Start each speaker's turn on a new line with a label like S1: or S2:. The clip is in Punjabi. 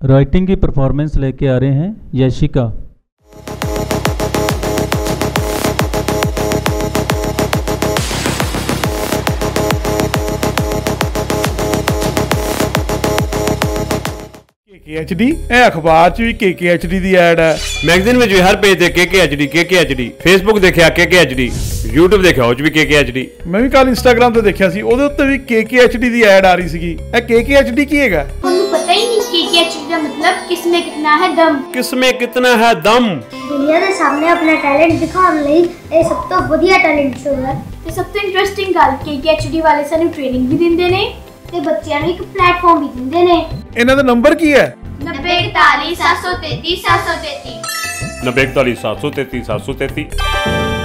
S1: राइटिंग की परफॉर्मेंस लेके आ रहे हैं यशिका
S2: KKHD ਇਹ ਅਖਬਾਰ 'ਚ ਵੀ KKHD ਦੀ ਐਡ ਹੈ
S3: ਮੈਗਜ਼ੀਨ ਵਿੱਚ ਵੀ ਹਰ ਪੇਜ ਤੇ KKHD KKHD ਫੇਸਬੁੱਕ ਦੇਖਿਆ KKHD YouTube ਦੇਖਿਆ ਉਹ 'ਚ ਵੀ KKHD
S2: ਮੈਂ ਵੀ ਕੱਲ ਇੰਸਟਾਗ੍ਰam ਤੇ ਦੇਖਿਆ ਸੀ ਉਹਦੇ ਉੱਤੇ ਵੀ KKHD ਦੀ ਐਡ ਆ ਰਹੀ ਸੀਗੀ ਇਹ KKHD ਕੀ ਹੈਗਾ
S4: ਤੁਹਾਨੂੰ ਪਤਾ ਹੀ ਨਹੀਂ ਕਿ ਕੀ ਐਚ ਦਾ ਮਤਲਬ ਕਿਸਮੇ ਕਿਤਨਾ ਹੈ ਦਮ
S3: ਕਿਸਮੇ ਕਿਤਨਾ ਹੈ ਦਮ
S5: ਦੁਨੀਆ ਦੇ ਸਾਹਮਣੇ ਆਪਣਾ ਟੈਲੈਂਟ ਦਿਖਾਉਣ ਲਈ ਇਹ ਸਭ ਤੋਂ ਵਧੀਆ ਟੈਲੈਂਟ ਸ਼ੋਅ ਹੈ
S4: ਤੇ ਸਭ ਤੋਂ ਇੰਟਰਸਟਿੰਗ ਗੱਲ ਕਿ ਕੀ ਐਚ ਵਾਲੇ ਸਾਨੂੰ ਟ੍ਰੇਨਿੰਗ ਵੀ ਦਿੰਦੇ ਨੇ
S5: ਤੇ ਬੱਚਿਆਂ ਨੂੰ ਇੱਕ ਪਲੇਟਫਾਰਮ ਵੀ ਦਿੰਦੇ ਨੇ
S2: ਇਹਨਾਂ ਦਾ ਨੰਬਰ ਕੀ ਹੈ
S4: 90 41 733 733
S3: 94733 733